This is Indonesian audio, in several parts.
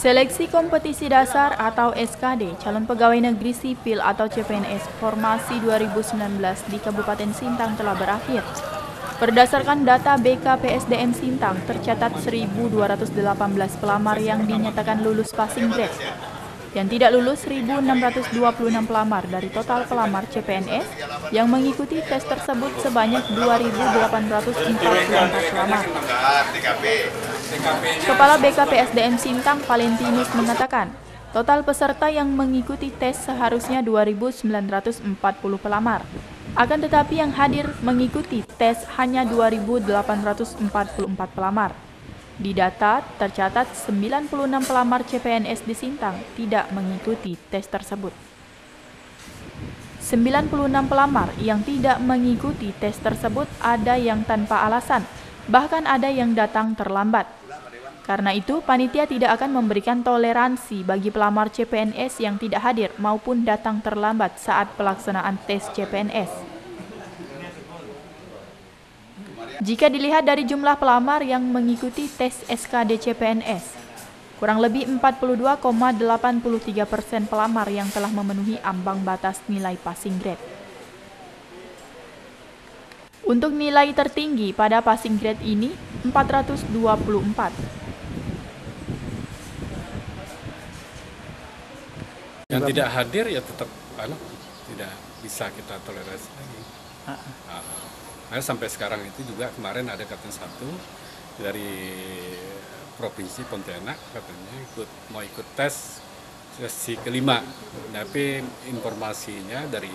Seleksi kompetisi dasar atau SKD calon pegawai negeri sipil atau CPNS formasi 2019 di Kabupaten Sintang telah berakhir. Berdasarkan data BKPSDM Sintang, tercatat 1.218 pelamar yang dinyatakan lulus passing grade. Yang tidak lulus 1.626 pelamar dari total pelamar CPNS yang mengikuti tes tersebut sebanyak 2.844 pelamar. Kepala BKPSDM Sintang Valentinus mengatakan, total peserta yang mengikuti tes seharusnya 2.940 pelamar. Akan tetapi yang hadir mengikuti tes hanya 2.844 pelamar. Di data, tercatat 96 pelamar CPNS di Sintang tidak mengikuti tes tersebut. 96 pelamar yang tidak mengikuti tes tersebut ada yang tanpa alasan, bahkan ada yang datang terlambat. Karena itu, panitia tidak akan memberikan toleransi bagi pelamar CPNS yang tidak hadir maupun datang terlambat saat pelaksanaan tes CPNS. Jika dilihat dari jumlah pelamar yang mengikuti tes SKD CPNS, kurang lebih 42,83 persen pelamar yang telah memenuhi ambang batas nilai passing grade. Untuk nilai tertinggi pada passing grade ini 424. Yang tidak hadir ya tetap anu, tidak bisa kita toleransi lagi. Nah, sampai sekarang itu juga kemarin ada kata satu dari provinsi Pontianak katanya ikut mau ikut tes sesi kelima, tapi informasinya dari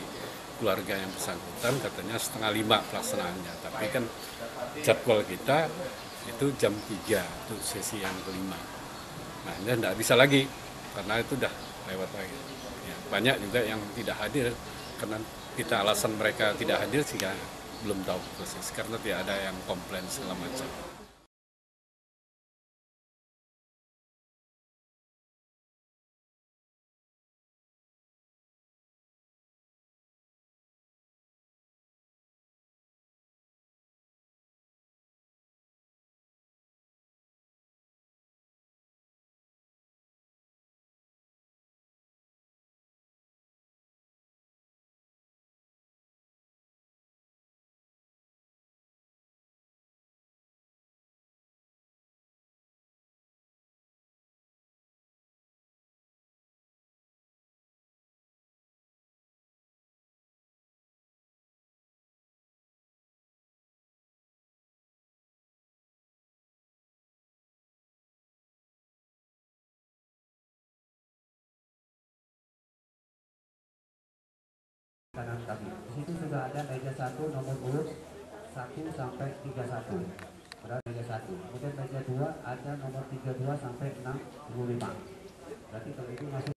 keluarga yang bersangkutan katanya setengah lima pelaksanaannya, tapi kan jadwal kita itu jam 3 itu sesi yang kelima. Nah, ini tidak bisa lagi karena itu udah lewat lagi. Ya, banyak juga yang tidak hadir karena kita alasan mereka tidak hadir sehingga belum tahu proses karena tidak ada yang komplain segala macam. Kanan kaki. Di situ sudah ada meja satu nomor urut 1 sampai 31. Pada meja satu. Kemudian meja dua ada nomor 32 sampai 65. Berarti kalau itu masuk